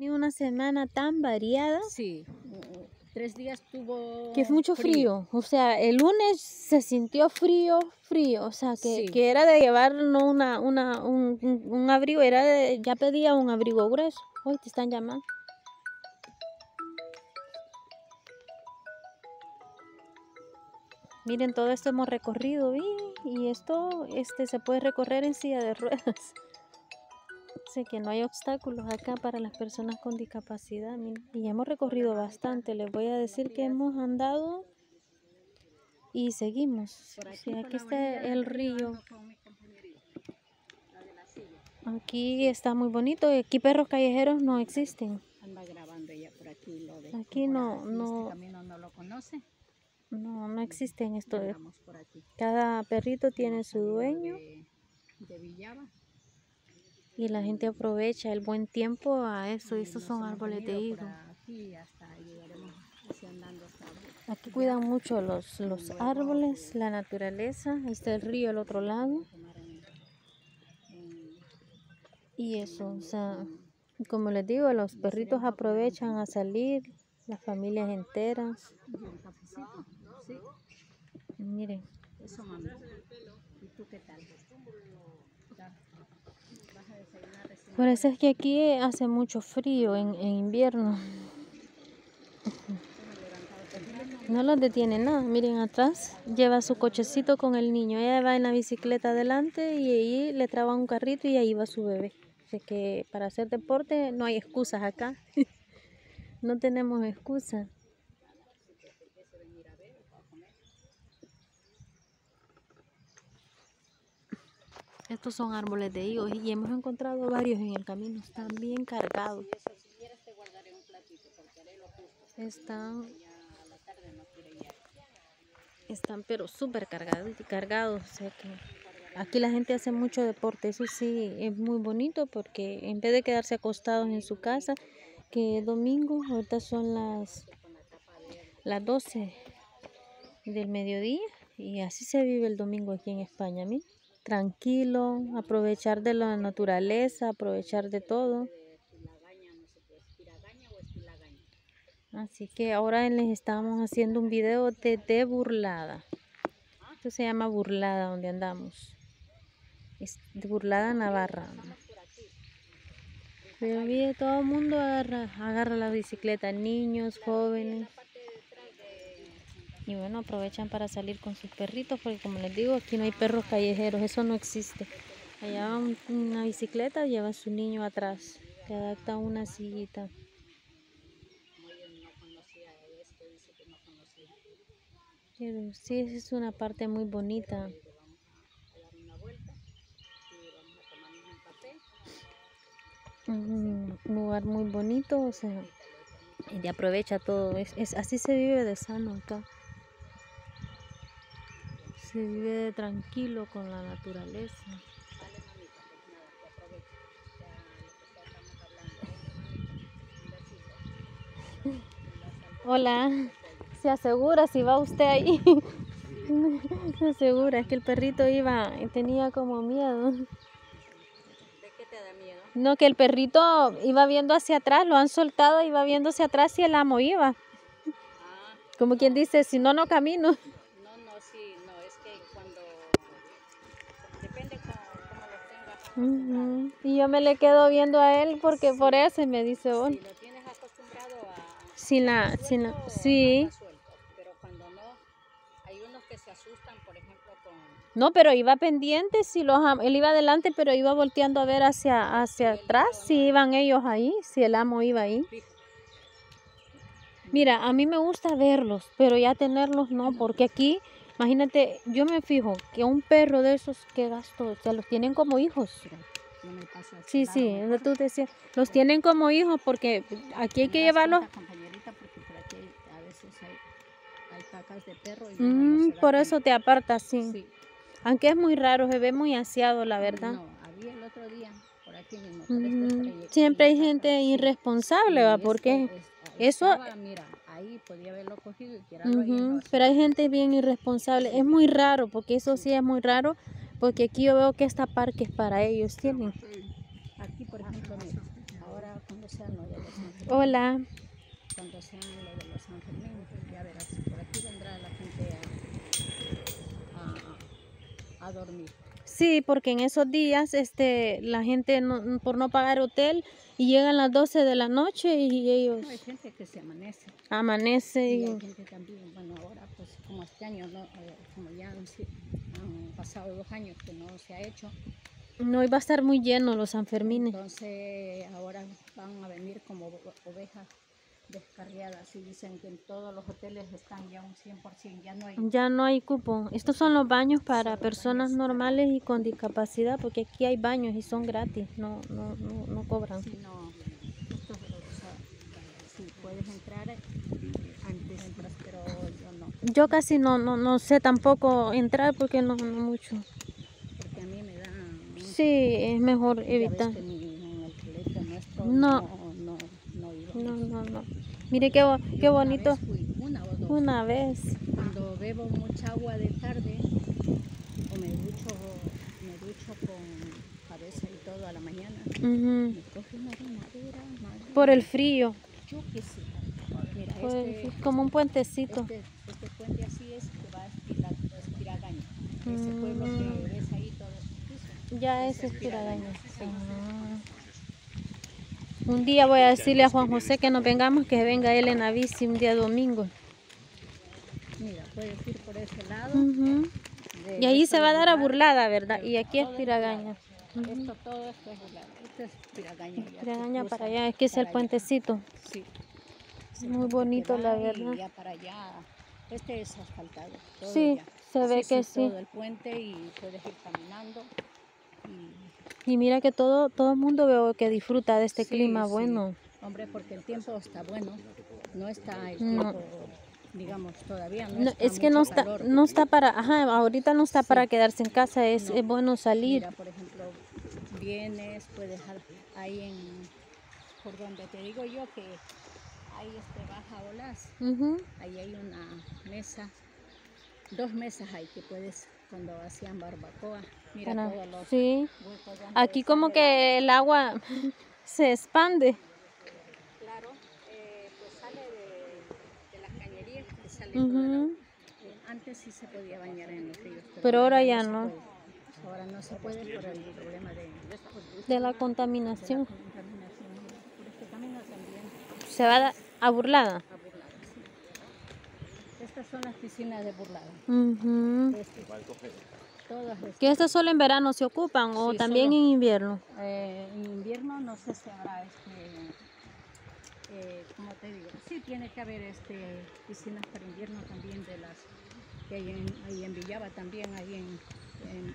tenido una semana tan variada. Sí, tres días tuvo Que es mucho frío. O sea, el lunes se sintió frío, frío. O sea, que, que era de llevar no una, una, un, un, abrigo, era de, ya pedía un abrigo grueso. Hoy te están llamando. Miren, todo esto hemos recorrido y, y esto este, se puede recorrer en silla de ruedas. Que no hay obstáculos acá para las personas con discapacidad. Y hemos recorrido bastante. Les voy a decir que hemos andado y seguimos. aquí está el río. Aquí está muy bonito. Aquí perros callejeros no existen. Aquí no, no. no lo conoce. No, no existen esto. Cada perrito tiene su dueño. De Villaba y la gente aprovecha el buen tiempo a eso. Estos son árboles de higo. Aquí cuidan mucho los, los árboles, la naturaleza. Está el río al otro lado. Y eso, o sea, como les digo, los perritos aprovechan a salir, las familias enteras. Miren. ¿Y qué tal? Por eso es que aquí hace mucho frío en, invierno. No los detiene nada. Miren atrás, lleva su cochecito con el niño. Ella va en la bicicleta adelante y ahí le traba un carrito y ahí va su bebé. Así que para hacer deporte no hay excusas acá. no tenemos excusas. Estos son árboles de higos y hemos encontrado varios en el camino. Están bien cargados. Están, están pero súper cargados, cargados. aquí la gente hace mucho deporte. Eso sí, es muy bonito porque en vez de quedarse acostados en su casa, que domingo, ahorita son las, las 12 del mediodía y así se vive el domingo aquí en España. Miren tranquilo, aprovechar de la naturaleza, aprovechar de todo. Así que ahora les estamos haciendo un video de, burlada. Esto se llama burlada donde andamos. De burlada Navarra. Pero mire, todo el mundo agarra, agarra la bicicleta, niños, jóvenes. Y bueno, aprovechan para salir con sus perritos porque como les digo, aquí no hay perros callejeros, eso no existe. Allá va una bicicleta, lleva a su niño atrás, que adapta una sillita. Pero sí, es una parte muy bonita. Un lugar muy bonito, o sea, y aprovecha todo. es, así se vive de sano acá se vive tranquilo con la naturaleza. Hola, se asegura si va usted ahí. se asegura, es que el perrito iba y tenía como miedo. ¿De qué te da miedo? No, que el perrito iba viendo hacia atrás, lo han soltado, iba viendo hacia atrás y el amo iba. Como quien dice, si no, no camino. Y yo me le quedo viendo a él porque por eso me dice, bueno. Si lo tienes acostumbrado a... La, la, sí. pero cuando no, hay unos que se asustan, por ejemplo, con... No, pero iba pendiente, si los, él iba adelante, pero iba volteando a ver hacia, hacia atrás, si iban ellos ahí, si el amo iba ahí. Mira, a mí me gusta verlos, pero ya tenerlos no, porque aquí Imagínate, yo me fijo que un perro de esos que gasto, o sea, los tienen como hijos. Sí, sí, tú decías, los tienen como hijos porque aquí hay que llevarlos. Mm, por eso te apartas, sí. Aunque es muy raro, se ve muy aseado, la verdad. No, había el otro día, por aquí mismo, Siempre hay gente irresponsable, ¿va? Porque eso podía haberlo cogido y Pero hay gente bien irresponsable. Es muy raro, porque eso sí es muy raro, porque aquí yo veo que esta parque es para ellos, tienen. Aquí, por ejemplo, ahora cuando sean lo de los Fermín, Hola. cuando sean lo de los Fermín, pues ya verás, por aquí vendrá la gente a, a, a dormir. Sí, porque en esos días este, la gente no- por no pagar hotel y llegan las 12 de la noche y ellos No, hay gente que se amanece. amanece Y y... hay gente también, bueno, ahora pues como este año, ¿no? Eh, como ya han, han pasado dos años que no se ha hecho, No iba a estar muy lleno los Sanfermines. entonces ahora van a venir como ovejas descarriadas y dicen que en todos los hoteles están ya un 100%, ya no hay... Ya no hay cupo. Estos son los baños para personas normales y con discapacidad, porque aquí hay baños y son gratis, no, no, no, no cobran. Si no, esto, o sea, si puedes entrar, antes entras, pero yo no, Yo casi no, no, no sé tampoco entrar porque no, no mucho. porque a mí me da... Sí, es mejor evitar. que ni en el nuestro No. No, no, no. Mire qué, qué Una bonito. vez fui, una o dos. Una vez. Cuando bebo mucha agua de tarde o me ducho, me ducho con cabeza y todo a la mañana, Ujú. me coge una madre. Por el frío. Yo qué sé. Mira, por este, como un puentecito. este, este puente así es que va a Espira- a Espiragaña. Ese pueblo Mm. que ves ahí todo piso. Ya es espiradaña. Un día voy a decirle a Juan José que nos vengamos, que venga él en la bici un día domingo. Mira, puedes ir por ese lado. Ujú. de Y ahí se va a dar a burlada, ¿verdad? Y aquí es piragaña. Esto todo esto es burlado. Esto es Piragaña. que Piragaña para allá, es que es el puentecito. Sí. Sí, Muy bonito, la y verdad. Ya para allá. Este es asfaltado. todo Sí, ya. se ve que sí. Todo el puente y puedes ir caminando. Y, Y mira que todo todo el mundo veo que disfruta de este Sí, clima sí. bueno. hombre, porque el tiempo está bueno. No está el No. tiempo, digamos, todavía. No, No, está es que no está calor. no está para, ajá, ahorita no está Sí. para quedarse en casa, es, No. es bueno salir. Mira, por ejemplo, vienes, puedes dejar ahí en, por donde te digo yo que ahí este baja olas, ahí hay una mesa, dos mesas hay que puedes, cuando hacían barbacoa, mira Para- todos los sí. Aquí como que el agua se expande. la- Claro, eh, pues sale de, de las cañerías, que sale todo el agua. Ujú. Eh, Antes sí se podía bañar en los ríos. Pero ahora ya no. Ahora no se puede por el problema de, De la de la contaminación. contaminación. Por este camino también Se va a da- a burlada. a. Estas son las piscinas de Burlada. Este, todas estas. Que estas solo en verano se ocupan o Sí, también solo. en invierno. Eh, en invierno no sé si habrá este, eh, como te digo, sí tiene que haber este, piscinas para invierno también de las que hay en, ahí en Villaba también, ahí en, en-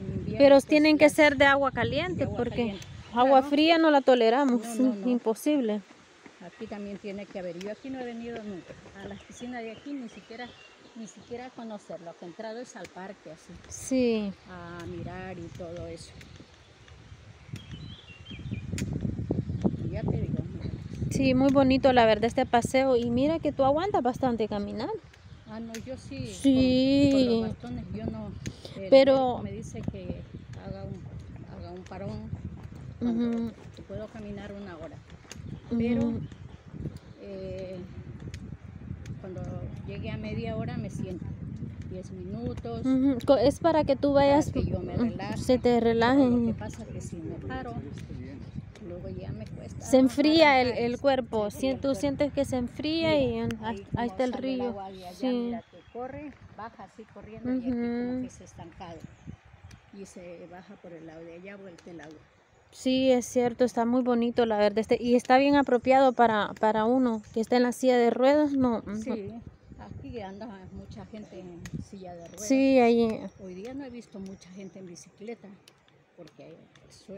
en invierno, Pero pues, tienen que ser de agua caliente de agua porque caliente. agua Claro. fría no la toleramos, No, no, no. imposible. Aquí también tiene que haber. Yo aquí no he venido nunca. A las piscinas de aquí ni siquiera, ni siquiera a conocer. Lo que he entrado es al parque así, Sí, a mirar y todo eso. Y ya te digo, mira. sí, muy bonito la verdad este paseo y mira que tú aguantas bastante caminar. Ah, no, yo sí. Sí. Con, los bastones yo no. el Pero- me dice que haga un, haga un parón. Ujú, que puedo caminar una hora. Pero eh, cuando llegue a media hora me siento. 10 minutos. Ujú, co- Es para que tú vayas, que yo me relaje. se te Lo que pasa es que si me paro, luego ya me cuesta. se enfría el, el cuerpo, si- tú cuerpo. sientes que se enfría y Mira, en- ahí, ahí está el río. allá, Sí. mira que corre, baja así corriendo y aquí como que se estancado. Y se baja por el lado de allá, vuelta el agua. Sí, es cierto, está muy bonito la verdad, este, y está bien apropiado para, para uno que está en la silla de ruedas, no. Sí, aquí anda mucha gente en silla de ruedas. Sí, ahí, Hoy día no he visto mucha gente en bicicleta, porque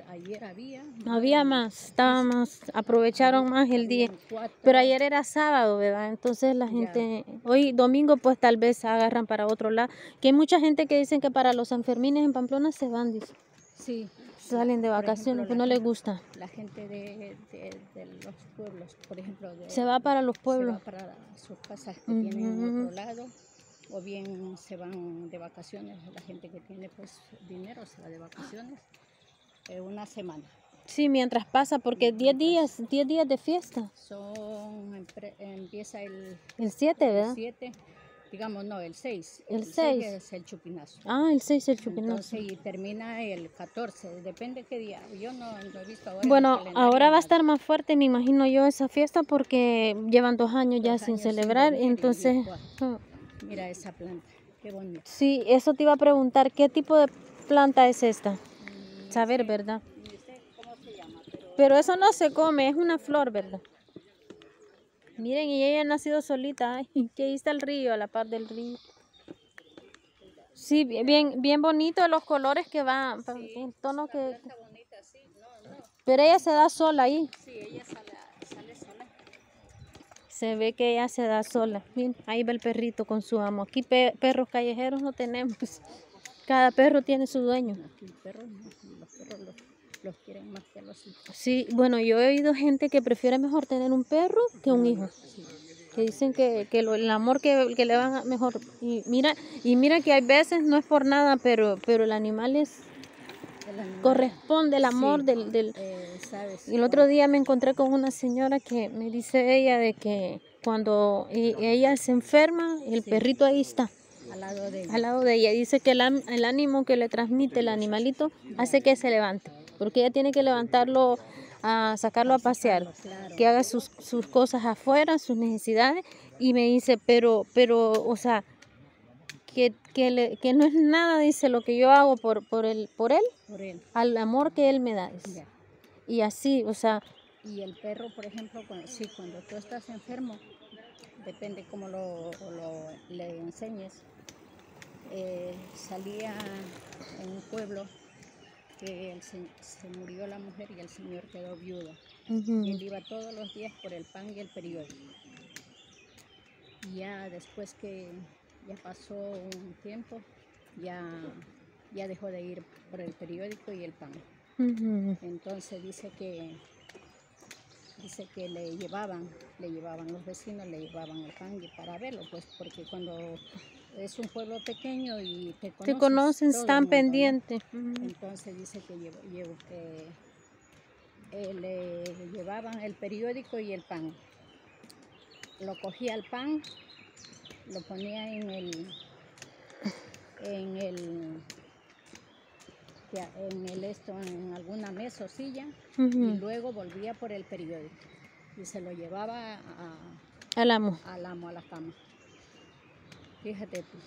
ayer había. había y más, estaba más, aprovecharon más el día. Pero ayer era sábado, ¿verdad? Entonces la Ya. gente, hoy domingo pues tal vez agarran para otro lado. Que hay mucha gente que dicen que para los Sanfermines en Pamplona se van, dice, Sí. Salen de vacaciones, ejemplo, pues no les gusta. La gente de, de- de los pueblos, por ejemplo, de, Se va para los se pueblos. va para sus casas que tienen en otro lado, o bien se van de vacaciones. La gente que tiene pues dinero se va de vacaciones eh, una semana. Sí, mientras pasa, porque 10 días, 10 días de fiesta. Son, empieza el El 7, ¿verdad? 7, digamos, no, el 6. El seis 6. es el chupinazo. Ah, el 6 el chupinazo. Entonces, y termina el 14, depende qué día. Yo no lo he visto ahora. Bueno, ahora va a estar más fuerte, me imagino yo, esa fiesta porque llevan dos años ya Dos sin años sin celebrar, y entonces... ah, Mira esa planta, qué bonita. Sí, eso te iba a preguntar, ¿qué tipo de planta es esta? Mm, Saber, ¿verdad? Sé cómo se llama, pero Pero eso no se come, es una flor, ¿verdad? Miren, y ella ha nacido solita, que ahí está el río, a la par del río. Sí, bi- bien, bien bonito los colores que van, pa- el tono que... está bonita, sí. No, no. Pero ella se da sola ahí, Sí, ella sale, sale sola. se ve que ella se da sola. Miren, ahí va el perrito con su amo. Aquí pe- perros callejeros no tenemos. Cada perro tiene su dueño. Aquí el perro, no, los perros los, los quieren más que a los hijos. Sí, bueno, yo he oído gente que prefiere mejor tener un perro que un hijo. Sí. que dicen que, que lo- el amor que, que le van a mejor y mira y mira que hay veces no es por nada pero pero el animal es El animal, corresponde el amor Sí. del, del eh, ¿sabes? y el otro día me encontré con una señora que me dice ella de que cuando e- ella se enferma el Sí. perrito ahí está Al lado de ella. al lado de ella dice que el, el ánimo que le transmite el animalito hace que se levante porque ella tiene que levantarlo a sacarlo a pasear que haga sus, sus cosas afuera, sus necesidades, y me dice, pero, pero, o sea, que, que, le- que no es nada, dice, lo que yo hago por, por, él, por él, Por él. al amor que él me da. Ya. Y así, o sea, Y el perro, por ejemplo, cuando, sí, cuando tú estás enfermo, depende cómo lo, lo- le enseñes. Eh, salía en un pueblo que el se, se murió la mujer y el señor quedó viudo. Y él iba todos los días por el pan y el periódico. Y ya después que ya pasó un tiempo, ya, ya dejó de ir por el periódico y el pan. Entonces dice que dice que le llevaban, le llevaban los vecinos, le llevaban el pan y para verlo, pues porque cuando es un pueblo pequeño y te te conocen, todo el están mundo, ¿no? pendientes. Entonces dice que llevo- llevo- eh, eh, le llevaban el periódico y el pan. Lo cogía el pan, lo ponía en el en el en el esto en alguna mesa o silla y luego volvía por el periódico y se lo llevaba a- Al amo. al amo a la cama. Fíjate tú.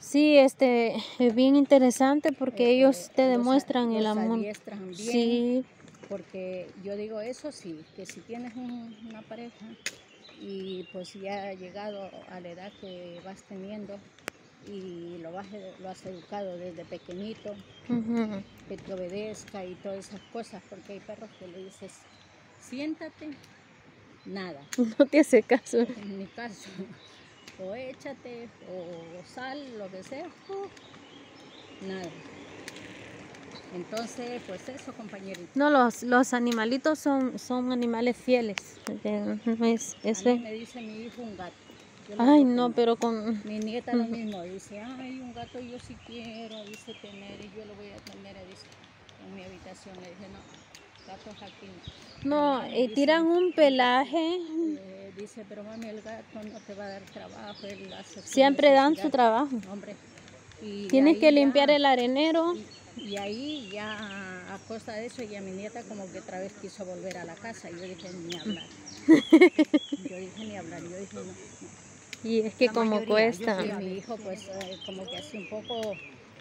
Sí, este, es bien interesante porque eh, ellos te los demuestran el amor. bien, Sí, Porque yo digo eso sí, que si tienes un- una pareja y pues ya ha llegado a la edad que vas teniendo y lo, vas, lo has educado desde pequeñito, que te obedezca y todas esas cosas, porque hay perros que le dices, siéntate, nada, no te hace caso. en mi caso, o échate, o sal, lo que sea, uh, nada. Entonces, pues eso, compañerito. No, los, los animalitos son, son animales fieles. es, A mí me dice mi hijo un gato. Ay, no, pero con... Mi nieta lo mismo, dice, ay, un gato yo sí quiero, dice tener, y yo lo voy a tener, dice, en mi habitación. Le dije, no, gatos aquí no. No, eh, tiran un pelaje. eh, dice, pero mami, el gato no te va a dar trabajo, él hace Siempre dan su necesidad". trabajo. Hombre. Y Tienes que limpiar ya- el arenero. Y ahí ya a costa de eso ya mi nieta como que otra vez quiso volver a la casa. Y yo dije, ni hablar. yo dije, ni hablar. Yo dije, no. no. Y es que La como mayoría, cuesta. yo mi hijo pues eh, como que hace un poco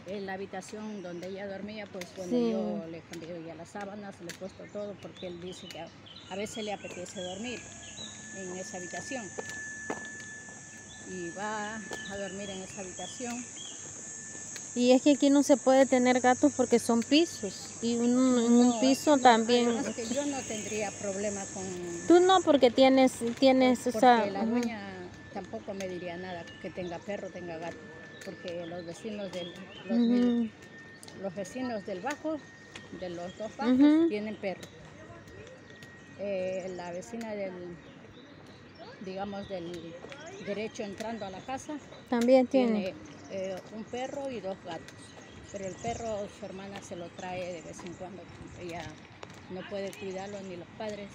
en la habitación donde ella dormía, pues bueno, Sí. yo le cambié ya las sábanas, le he puesto todo porque él dice que a, a veces le apetece dormir en esa habitación. Y va a dormir en esa habitación. Y es que aquí no se puede tener gatos porque son pisos. Y uno en un piso no, también. además que yo no tendría problema con... Tú no, porque tienes, tienes, o porque sea, la dueña tampoco me diría nada que tenga perro, tenga gato. Porque los vecinos del... Los, vecinos del bajo, de los dos bajos, tienen perro. Eh, la vecina del, digamos, del derecho entrando a la casa, también tiene tiene. eh, un perro y dos gatos. Pero el perro su hermana se lo trae de vez en cuando. Ella no puede cuidarlo ni los padres.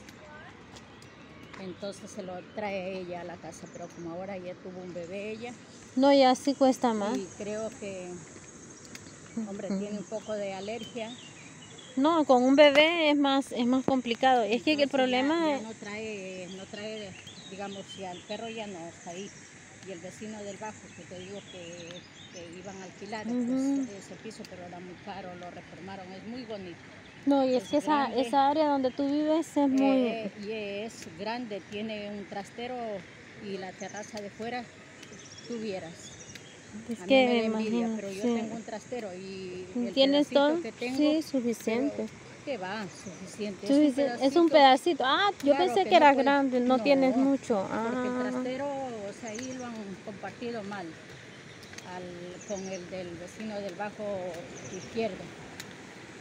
Entonces se lo trae ella a la casa, pero como ahora ya tuvo un bebé ella. No, ya sí cuesta más. Y creo que, hombre, tiene un poco de alergia. No, con un bebé es más, es más complicado. Es que el problema no trae, no trae, digamos, si al perro ya no está ahí. Y el vecino del bajo, que te digo que, iban a alquilar pues, ese piso, pero era muy caro, lo reformaron, es muy bonito. No, y es, que esa, esa, área donde tú vives es muy... Eh, y es grande, tiene un trastero y la terraza de fuera, tuvieras. Es que me, envidia, pero yo tengo un trastero y el ¿Tienes todo? que tengo, sí, suficiente. Que va, suficiente. Es un, pedacito. Ah, yo pensé que, era grande, no, tienes mucho. Porque el ah. trastero, o sea, ahí lo han compartido mal al, con el del vecino del bajo izquierdo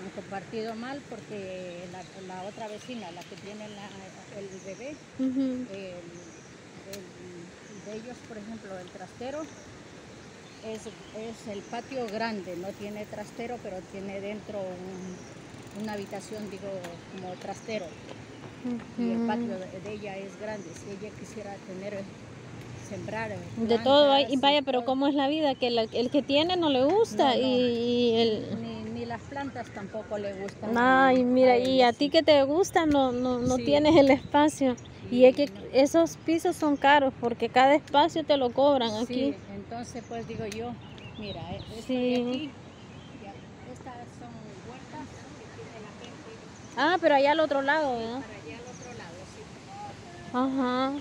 han compartido mal porque la, otra vecina, la que tiene el bebé, de ellos, por ejemplo, el trastero es, el patio grande, no tiene trastero, pero tiene dentro una habitación, digo, como trastero. Y el patio de, ella es grande. Si ella quisiera tener sembrar. de todo, y vaya, pero ¿cómo es la vida? Que el que tiene no le gusta y, el las plantas tampoco le gustan. Ay, mira, y a ti que te gusta no, no, no tienes el espacio. y es que esos pisos son caros porque cada espacio te lo cobran aquí. entonces pues digo yo, mira, e-, de aquí, estas son huertas que tiene la gente. Ah, pero allá al otro lado, ¿verdad? Para allá al otro lado, sí. Ajá.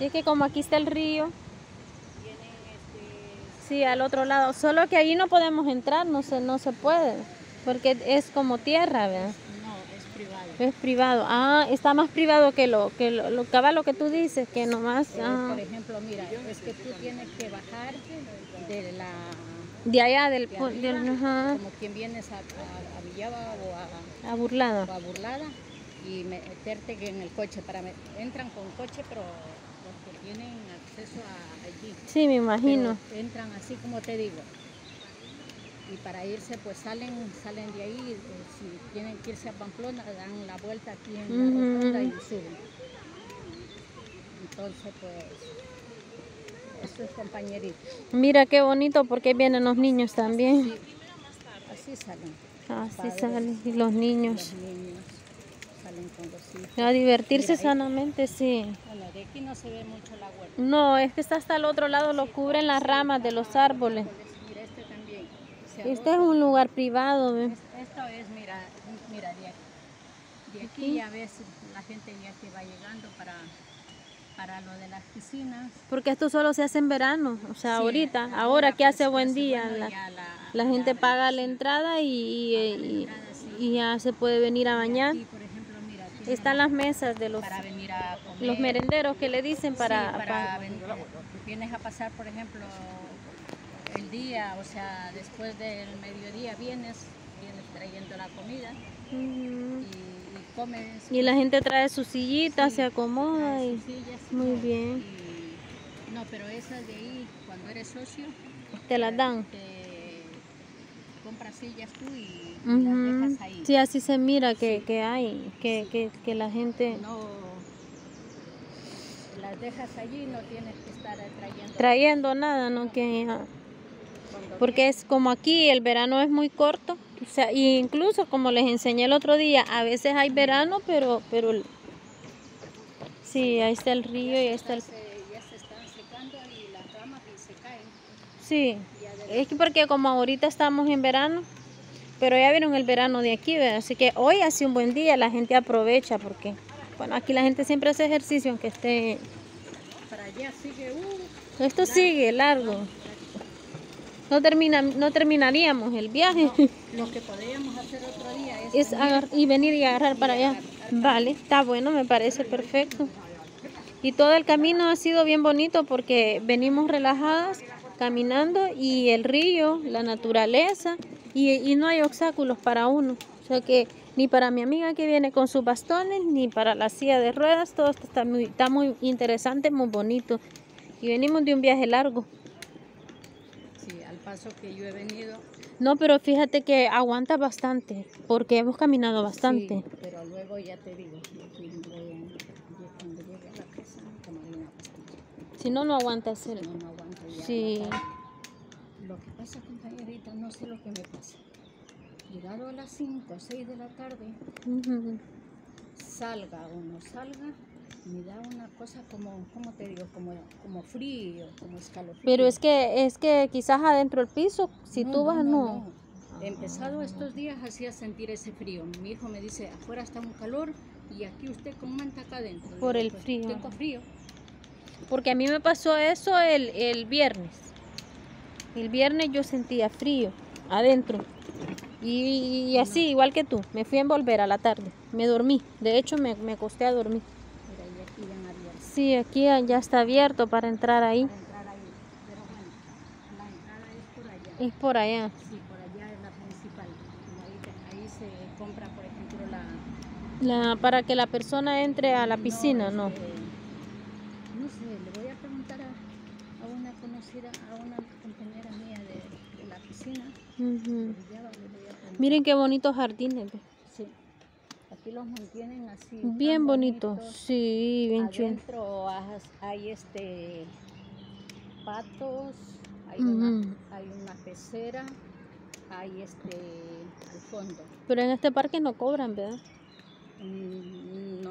Y es que como aquí está el río. Sí, al otro lado. Solo que ahí no podemos entrar, no se, no se puede. Porque es como tierra, ¿verdad? No, es privado. Es privado. Ah, está más privado que lo que lo, lo lo que tú dices, que nomás. Eh, ah. Por ejemplo, mira, es que tú tienes que bajar de la. De allá, del. De arriba, Como quien vienes a, a, Villaba o a. A Burlada. O a Burlada y meterte en el coche. para Entran con coche, pero los que tienen acceso a allí. Sí, me imagino. entran así como te digo. Y para irse, pues salen, salen de ahí. Eh, si tienen que irse a Pamplona, dan la vuelta aquí en la rotonda y suben. Entonces, pues, eso es compañerito. Mira qué bonito porque vienen los niños también. Sí, así salen. Así salen y los niños. Los niños salen con los hijos. A divertirse sanamente, sí. Bueno, de aquí no se ve mucho la huerta. No, es que está hasta el otro lado, lo cubren las ramas de los árboles. Mira, este también. Este es un lugar privado. Esto es, mira, mira, de aquí, de aquí ya ves la gente ya que va llegando para, para lo de las piscinas. Porque esto solo se hace en verano, o sea, ahorita, ahora, que hace buen día, la, gente paga la entrada y, y, ya se puede venir a bañar. Están las mesas de los, los merenderos que le dicen para... para, vienes a pasar, por ejemplo, el día, o sea, después del mediodía vienes, vienes trayendo la comida y, comes. Y la gente trae su sillita, se acomoda y... muy bien. no, pero esas de ahí, cuando eres socio... Te las dan. Te compras sillas tú y las dejas ahí. Sí, así se mira que, que hay, que, que, que la gente... No, las dejas allí no tienes que estar trayendo... Trayendo nada, no que porque es como aquí el verano es muy corto, o sea, incluso como les enseñé el otro día, a veces hay verano, pero pero sí, ahí está el río y ahí está el. Sí. Es que porque como ahorita estamos en verano, pero ya vieron el verano de aquí, ¿verdad? así que hoy hace un buen día, la gente aprovecha porque bueno, aquí la gente siempre hace ejercicio aunque esté para allá sigue uh, Esto sigue largo no, termina, no terminaríamos el viaje. lo que podríamos hacer otro día es, y venir y agarrar para allá. vale, está bueno, me parece perfecto. Y todo el camino ha sido bien bonito porque venimos relajadas caminando y el río, la naturaleza y, no hay obstáculos para uno. O sea que ni para mi amiga que viene con sus bastones, ni para la silla de ruedas, todo está muy, está muy interesante, muy bonito. Y venimos de un viaje largo. Paso que yo he venido. No, pero fíjate que aguanta bastante, porque hemos caminado bastante. Sí, pero luego ya te digo, yo fui- voy a- yo cuando llegue a la casa tomaré una pastilla. Si no, no aguanta hacer. Si no, no aguanto ya. Sí. Lo que pasa, compañerita, no sé lo que me pasa. Llegado a las 5 o 6 de la tarde, Ujú. salga o no salga, me da una cosa como, ¿cómo te digo? Como, como frío, como escalofrío. Pero es que es que quizás adentro del piso, si No, tú vas, no. Empezado estos días hacía sentir ese frío. Mi hijo me dice, afuera está un calor y aquí usted con manta acá adentro. Por el "Pues, frío". Tengo frío. Porque a mí me pasó eso el, el viernes. El viernes yo sentía frío adentro. Y, y así, igual que tú, me fui a envolver a la tarde. Me dormí. De hecho, me, me acosté a dormir. Mira, y aquí ya han abierto Sí, aquí ya está abierto para entrar ahí. para entrar ahí. Pero bueno, la entrada es por allá. Es por allá. Sí, por allá es la principal. Ahí, ahí se compra, por ejemplo, la... La, para que la persona entre a la piscina, no. este, no sé, le voy a preguntar a, a una conocida, a una compañera mía de, de la piscina. A preguntar. Miren qué bonitos jardines. Aquí los mantienen así. Bien bonitos. bonitos. Sí, bien has- hay este patos, hay, una, hay una pecera, hay este al fondo. Pero en este parque no cobran, ¿verdad? Mm, no.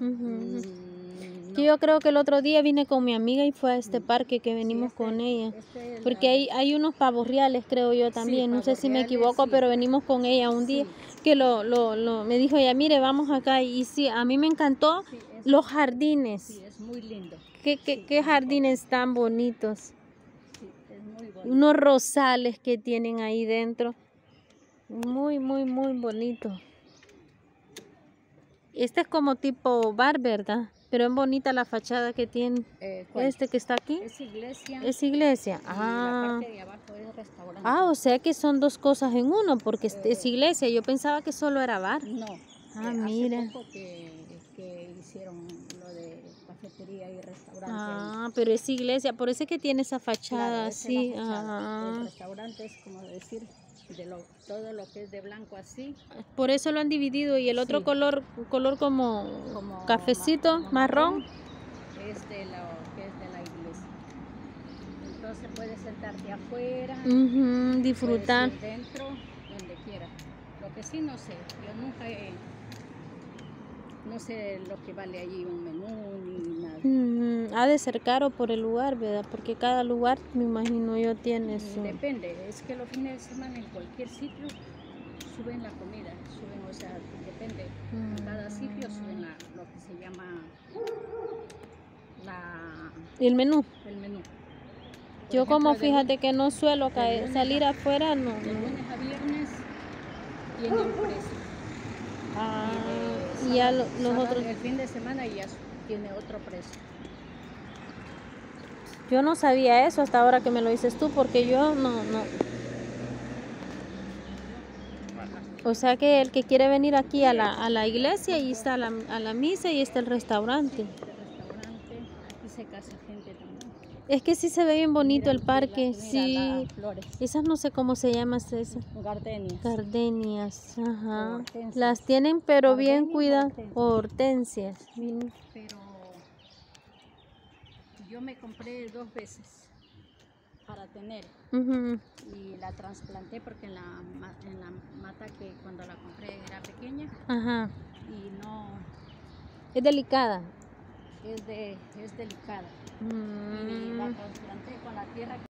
Mm, no. yo creo que el otro día vine con mi amiga y fue a este parque que Sí, venimos este- con ella. este es Porque la- hay, hay unos pavos reales, creo yo también. no sé si me equivoco, sí. pero venimos con ella un día que lo, lo, lo, me dijo ella, mire, vamos acá. Y sí, a mí me encantó Sí, es, los jardines. sí, es muy lindo. ¿Qué, qué, sí, qué es jardines tan bonitos? Sí, es muy bonito. Unos rosales que tienen ahí dentro. Muy, muy, muy bonito. Este es como tipo bar, ¿verdad? Pero es bonita la fachada que tiene. Eh. Este que está aquí es iglesia. es iglesia. y la Ah. parte de abajo es restaurante. Ah, o sea que son dos cosas en uno, porque es- es Eh. iglesia. Yo pensaba que solo era bar. No. Ah, eh, mira. Hace poco que, que hicieron lo de cafetería y restaurante. Ah, pero es iglesia, por eso es que tiene esa Claro, fachada es la así. El Ah, restaurante es como decir, de lo, todo lo que es de blanco así, por eso lo han dividido y el otro Sí. color, color como, como cafecito, ma- marrón. es de lo que es de la iglesia. Entonces puedes sentarte afuera, Ujú, puedes disfrutar. dentro, donde quieras. Lo que sí no sé, yo nunca he, no sé lo que vale allí un menú Ujú, Ha de ser caro por el lugar, ¿verdad? Porque cada lugar, me imagino yo, tiene su... Depende, es que los fines de semana en cualquier sitio suben la comida, suben, o sea, depende. En cada sitio suben la- lo que se llama la, El menú. el menú. Por Yo como ejemplo, fíjate que no suelo caer- salir a- afuera, no. De lunes a viernes tienen precio. Ah, y de y ya los otros... El fin de semana ya su- tiene otro precio. Yo no sabía eso hasta ahora que me lo dices tú, porque yo no, no. O sea que el que quiere venir aquí a la, a la iglesia y está a la, a la misa y está el restaurante. Restaurante, aquí se casa gente también. Es que sí se ve bien bonito Mira, el parque, mira, sí. flores, Esas no sé cómo se llama esas. gardenias. Gardenias, ajá. Hortensias. Las tienen pero bien cuidadas. hortensias. Hortensias. Yo me compré dos veces para tener y la trasplanté porque en la, en la mata que cuando la compré era pequeña Ajá. y no Es delicada. es de es delicada y Mm. la trasplanté con la tierra